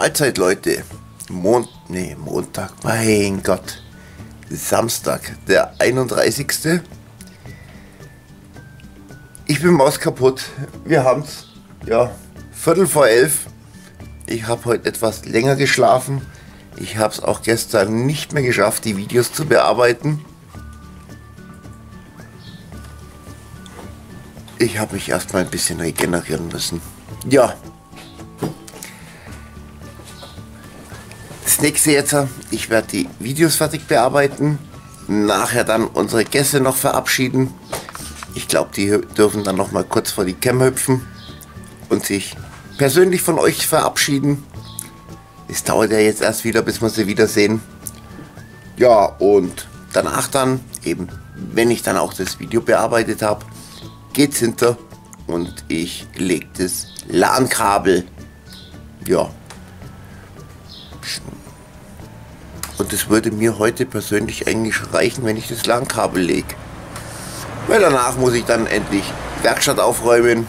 Mahlzeit, Leute. Mond, nee, Montag, mein Gott. Samstag, der 31. Ich bin Maus kaputt. Wir haben's, ja, Viertel vor elf. Ich habe heute etwas länger geschlafen. Ich habe es auch gestern nicht mehr geschafft, die Videos zu bearbeiten. Ich habe mich erstmal ein bisschen regenerieren müssen. Ja, Nächste jetzt, ich werde die Videos fertig bearbeiten, nachher dann unsere Gäste noch verabschieden. Ich glaube, die dürfen dann noch mal kurz vor die Cam hüpfen und sich persönlich von euch verabschieden. Es dauert ja jetzt erst wieder, bis wir sie wiedersehen. Ja, und danach dann, eben, wenn ich dann auch das Video bearbeitet habe, geht's hinter und ich lege das LAN-Kabel. Ja, Es würde mir heute persönlich eigentlich reichen, wenn ich das LAN-Kabel lege. Weil danach muss ich dann endlich Werkstatt aufräumen.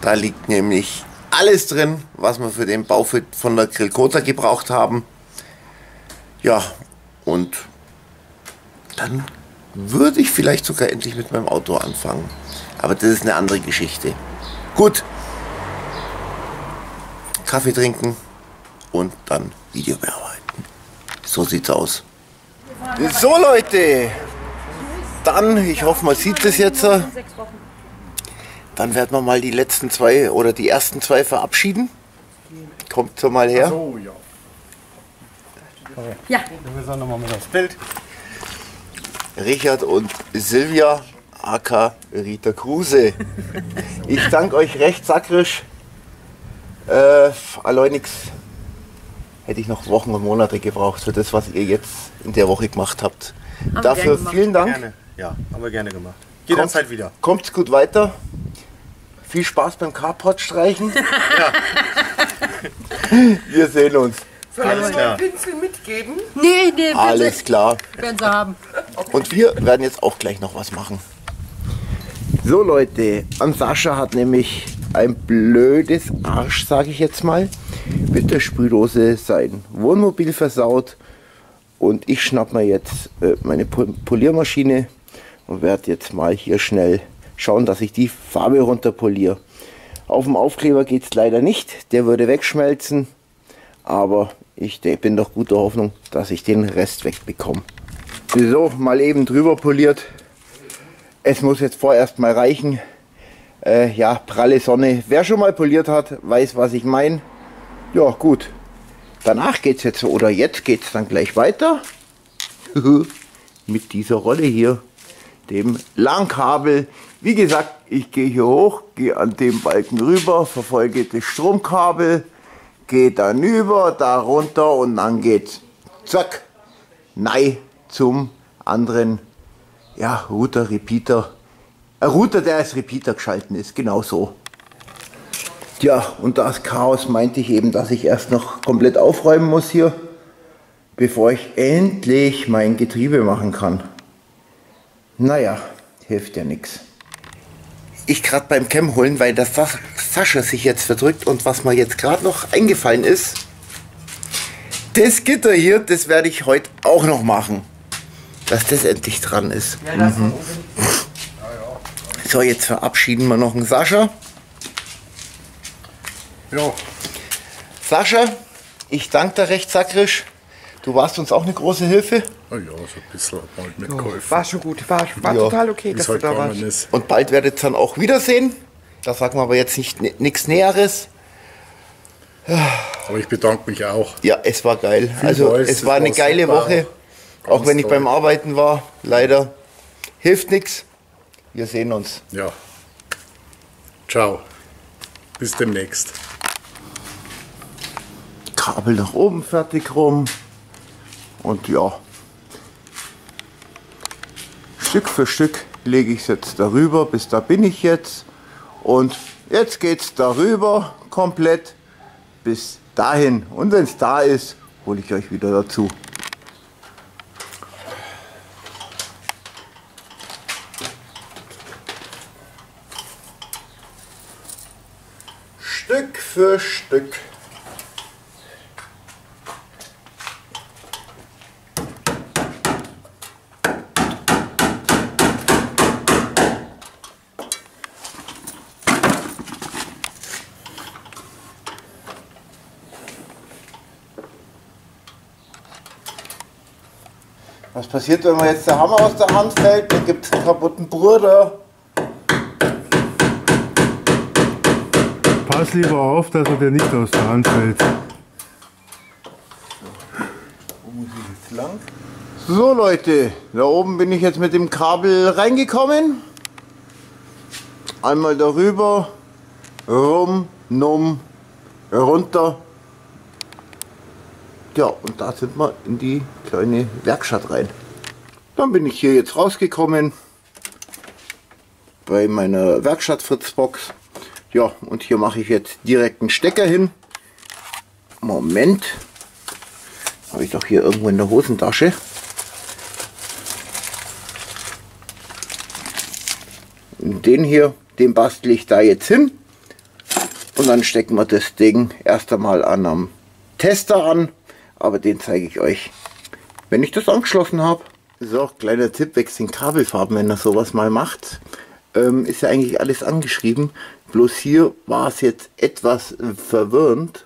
Da liegt nämlich alles drin, was wir für den Bau von der Grillkota gebraucht haben. Ja, und dann würde ich vielleicht sogar endlich mit meinem Auto anfangen. Aber das ist eine andere Geschichte. Gut. Kaffee trinken und dann Video bearbeiten. So sieht's aus. So Leute, dann, ich hoffe man sieht es jetzt, dann werden wir mal die letzten zwei oder die ersten zwei verabschieden. Kommt so mal her. So, ja. Ja. Wir sind nochmal mit aufs Bild. Richard und Silvia, aka Rita Kruse. Ich danke euch recht sakrisch. Äh, allein nichts hätte ich noch Wochen und Monate gebraucht für das, was ihr jetzt in der Woche gemacht habt. Haben Dafür vielen Dank. Gerne. Ja, haben wir gerne gemacht. Jederzeit wieder. Kommt gut weiter. Viel Spaß beim Carport streichen. ja. wir sehen uns. Soll Alles ich einen Pinsel mitgeben? Nee, nee, bitte. Alles klar. Werden sie haben. Und wir werden jetzt auch gleich noch was machen. So Leute, an Sascha hat nämlich ein blödes Arsch, sage ich jetzt mal, mit der Sprühdose sein Wohnmobil versaut. Und ich schnapp mir jetzt äh, meine Poliermaschine und werde jetzt mal hier schnell schauen, dass ich die Farbe runterpoliere. Auf dem Aufkleber geht es leider nicht, der würde wegschmelzen, aber ich bin doch guter Hoffnung, dass ich den Rest wegbekomme. So, mal eben drüber poliert. Es muss jetzt vorerst mal reichen. Äh, ja, pralle Sonne. Wer schon mal poliert hat, weiß, was ich meine. Ja, gut. Danach geht es jetzt, oder jetzt geht es dann gleich weiter. Mit dieser Rolle hier, dem Langkabel. Wie gesagt, ich gehe hier hoch, gehe an dem Balken rüber, verfolge das Stromkabel, gehe dann über, da runter und dann geht's zack, nein zum anderen ja, Router, Repeater Router, der als Repeater geschalten ist, genau so. Ja, und das Chaos meinte ich eben, dass ich erst noch komplett aufräumen muss hier, bevor ich endlich mein Getriebe machen kann. Naja, hilft ja nichts. Ich gerade beim Cam holen, weil das Sascha sich jetzt verdrückt und was mir jetzt gerade noch eingefallen ist, das Gitter hier, das werde ich heute auch noch machen. Dass das endlich dran ist. Mhm. So, jetzt verabschieden wir noch einen Sascha. Ja. Sascha, ich danke dir recht sakrisch. Du warst uns auch eine große Hilfe. Oh ja, so ein bisschen bald mitgeholfen. war schon gut, war, war ja. total okay, dass halt du da warst. Ist. Und bald werdet ihr dann auch wiedersehen. Da sagen wir aber jetzt nicht nichts Näheres. Aber ich bedanke mich auch. Ja, es war geil. Viel also Weiß, es war eine geile Woche. Auch wenn ich toll. beim Arbeiten war, leider. Hilft nichts. Wir sehen uns. Ja. Ciao. Bis demnächst. Kabel nach oben fertig rum. Und ja. Stück für Stück lege ich es jetzt darüber. Bis da bin ich jetzt. Und jetzt geht es darüber komplett bis dahin. Und wenn es da ist, hole ich euch wieder dazu. Stück für Stück Was passiert, wenn mir jetzt der Hammer aus der Hand fällt? Dann gibt es einen kaputten Bruder. Pass lieber auf, dass er dir nicht aus der Hand fällt. Wo muss ich jetzt lang? So Leute, da oben bin ich jetzt mit dem Kabel reingekommen. Einmal darüber, rum, num, runter. Ja, und da sind wir in die kleine Werkstatt rein. Dann bin ich hier jetzt rausgekommen bei meiner Werkstatt Fritzbox. Ja, und hier mache ich jetzt direkt einen Stecker hin. Moment. Habe ich doch hier irgendwo in der Hosentasche. Den hier, den bastel ich da jetzt hin. Und dann stecken wir das Ding erst einmal an einem Tester an. Aber den zeige ich euch, wenn ich das angeschlossen habe. So, kleiner Tipp, wechseln Kabelfarben, wenn ihr sowas mal macht. Ähm, ist ja eigentlich alles angeschrieben. Bloß hier war es jetzt etwas verwirrend.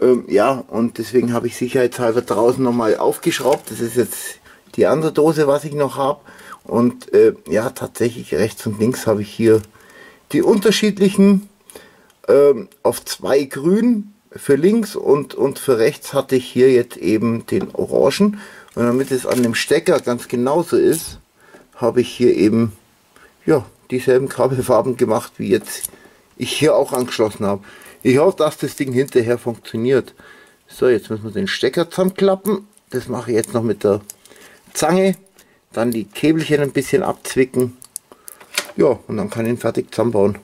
Ähm, ja, und deswegen habe ich sicherheitshalber draußen nochmal aufgeschraubt. Das ist jetzt die andere Dose, was ich noch habe. Und äh, ja, tatsächlich rechts und links habe ich hier die unterschiedlichen ähm, auf zwei grün für links und, und für rechts hatte ich hier jetzt eben den orangen. Und damit es an dem Stecker ganz genauso ist, habe ich hier eben ja, dieselben Kabelfarben gemacht, wie jetzt ich hier auch angeschlossen habe. Ich hoffe, dass das Ding hinterher funktioniert. So, jetzt müssen wir den Stecker zusammenklappen. Das mache ich jetzt noch mit der Zange. Dann die Käbelchen ein bisschen abzwicken. Ja, und dann kann ich ihn fertig zusammenbauen.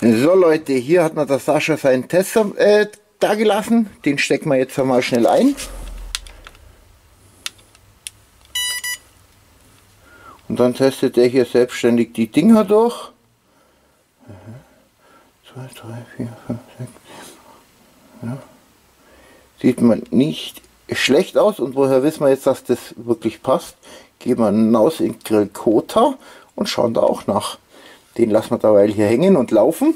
So Leute, hier hat mir der Sascha seinen Tester äh, da gelassen. Den stecken wir jetzt einmal schnell ein. Und dann testet er hier selbstständig die Dinger durch. 2, 3, 4, 5, 6. Ja. Sieht man nicht schlecht aus. Und woher wissen wir jetzt, dass das wirklich passt? Gehen wir hinaus in Grill Kota und schauen da auch nach. Den lassen wir dabei hier hängen und laufen.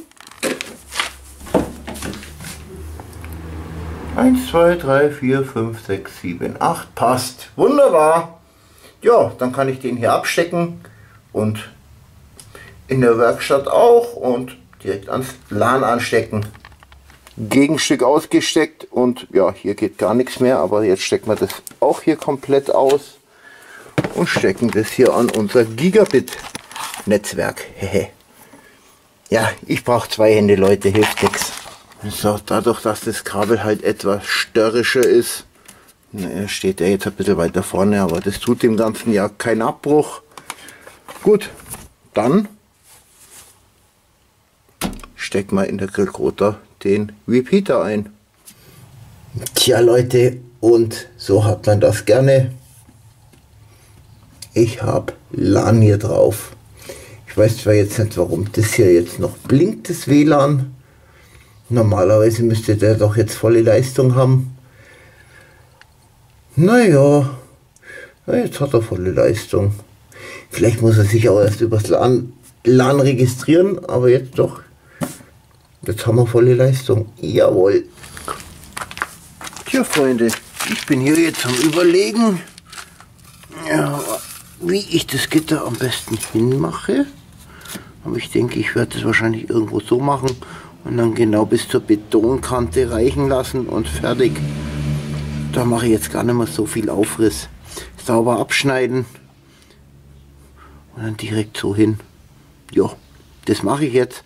1, 2, 3, 4, 5, 6, 7, 8. Passt. Wunderbar. Ja, dann kann ich den hier abstecken und in der Werkstatt auch und direkt ans LAN anstecken. Gegenstück ausgesteckt und ja, hier geht gar nichts mehr, aber jetzt stecken wir das auch hier komplett aus und stecken das hier an unser Gigabit Netzwerk. ja, ich brauche zwei Hände, Leute, hilft nichts. So, dadurch, dass das Kabel halt etwas störrischer ist, ne, steht er jetzt ein bisschen weiter vorne, aber das tut dem Ganzen ja keinen Abbruch. Gut, dann stecken wir in der Grillquota den Repeater ein. Tja Leute, und so hat man das gerne. Ich habe LAN hier drauf. Ich weiß zwar jetzt nicht, warum das hier jetzt noch blinkt, das WLAN. Normalerweise müsste der doch jetzt volle Leistung haben. Naja, jetzt hat er volle Leistung. Vielleicht muss er sich auch erst übers LAN, LAN registrieren, aber jetzt doch. Jetzt haben wir volle Leistung. Jawohl. Tja, Freunde, ich bin hier jetzt am Überlegen, ja, wie ich das Gitter am besten hinmache. Aber ich denke, ich werde es wahrscheinlich irgendwo so machen und dann genau bis zur Betonkante reichen lassen und fertig. Da mache ich jetzt gar nicht mehr so viel Aufriss. Sauber abschneiden und dann direkt so hin. Ja, das mache ich jetzt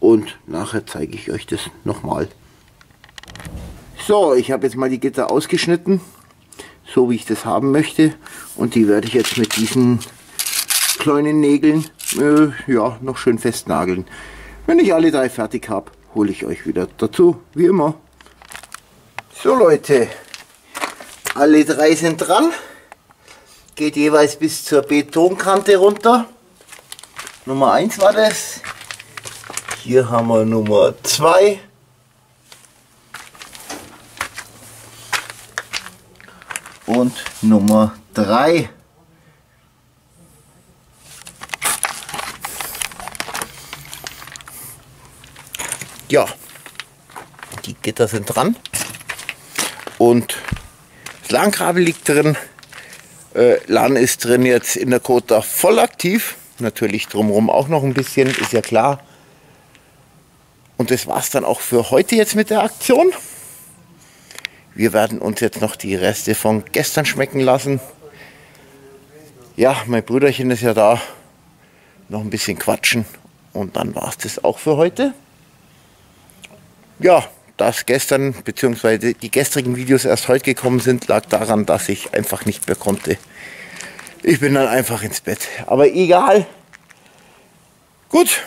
und nachher zeige ich euch das nochmal. So, ich habe jetzt mal die Gitter ausgeschnitten, so wie ich das haben möchte und die werde ich jetzt mit diesen kleinen Nägeln äh, ja, noch schön festnageln. Wenn ich alle drei fertig habe, hole ich euch wieder dazu, wie immer. So Leute, alle drei sind dran. Geht jeweils bis zur Betonkante runter. Nummer 1 war das. Hier haben wir Nummer 2. Und Nummer 3. Ja, die Gitter sind dran. Und Das LAN-Kabel liegt drin. Äh, LAN ist drin jetzt in der Kota voll aktiv. Natürlich drumherum auch noch ein bisschen, ist ja klar. Und das war es dann auch für heute jetzt mit der Aktion. Wir werden uns jetzt noch die Reste von gestern schmecken lassen. Ja, mein Brüderchen ist ja da. Noch ein bisschen quatschen. Und dann war es das auch für heute. Ja, dass gestern bzw. die gestrigen Videos erst heute gekommen sind, lag daran, dass ich einfach nicht mehr konnte. Ich bin dann einfach ins Bett. Aber egal. Gut,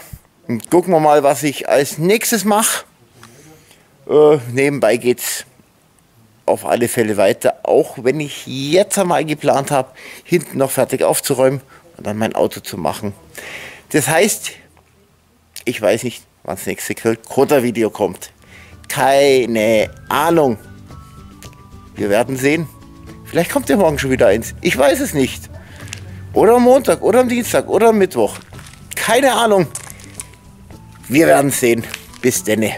gucken wir mal, was ich als nächstes mache. Äh, nebenbei es auf alle Fälle weiter, auch wenn ich jetzt einmal geplant habe, hinten noch fertig aufzuräumen und dann mein Auto zu machen. Das heißt, ich weiß nicht, wann das nächste Quillquoter-Video kommt. Keine Ahnung. Wir werden sehen. Vielleicht kommt ja morgen schon wieder eins. Ich weiß es nicht. Oder am Montag, oder am Dienstag, oder am Mittwoch. Keine Ahnung. Wir werden sehen. Bis denne.